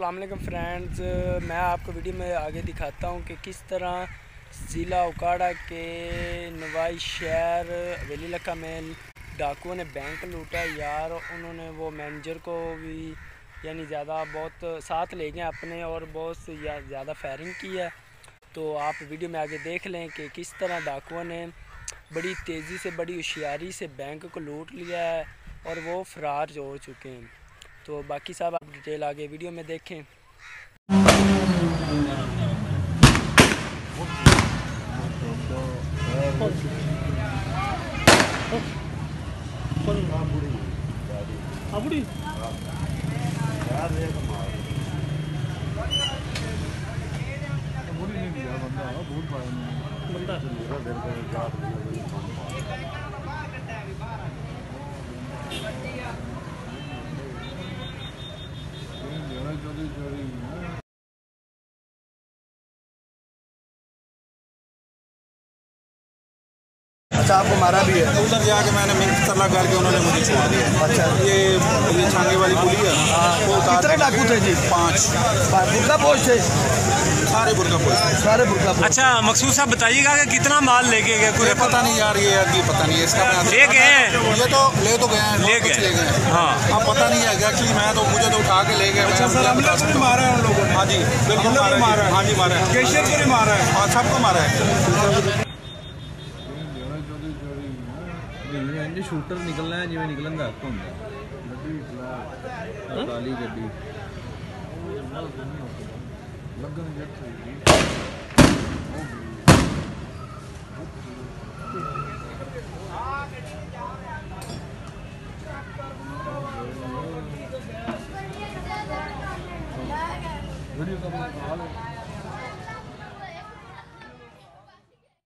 वालेकुम फ्रेंड्स। मैं आपको वीडियो में आगे दिखाता हूँ कि किस तरह ज़िला उकाड़ा के नवाई शहर हवेली लका में डाकुओं ने बैंक लूटा। यार, उन्होंने वो मैनेजर को भी यानी ज़्यादा बहुत साथ ले गए अपने और बहुत ज़्यादा फायरिंग की है। तो आप वीडियो में आगे देख लें कि किस तरह डाकुओं ने बड़ी तेज़ी से, बड़ी होशियारी से बैंक को लूट लिया है और वो फ़रार हो चुके हैं। तो बाकी साहब डिटेल आगे वीडियो में देखें। बंदा अच्छा आपको मारा भी है? उधर जाके मैंने मिक्स तरला करके उन्होंने मुझे छोड़ दिया। अच्छा। ये ये छांगे वाली पुली है। हाँ। वो कितने डाकू थे जी? पाँच। बुरका पोस्ट थे? सारे बुरका पोस्ट सारे बुरका पोस्ट अच्छा मकसूद साहब बताइएगा कि कितना माल लेके गए ये पता नहीं यार ये ये पता नहीं है। इसका ले गए हैं? ये तो ले तो गए हैं ले गए। हैं। अब पता नहीं है एग्जैक्टली मैं तो मुझे तो उठा के ले गए। अच्छा सर हमने मारा है उन लोगों ने? हाँ जी बिल्कुल मारा है हाँ। जी मारा है। कैशियर को नहीं मारा है। हाँ सबको मारा है। ਜਿਵੇਂ ਸ਼ੂਟਰ ਨਿਕਲਣਾ ਹੈ ਜਿਵੇਂ ਨਿਕਲਣ ਦਾ ਹੱਕ ਹੁੰਦਾ ਗੱਡੀ ਚਲਾ ਕਾਲੀ ਗੱਡੀ ਲੱਗਣ ਜੱਟ ਹੋਈ ਵੀਡੀਓ ਦਾ ਹਾਲ ਹੈ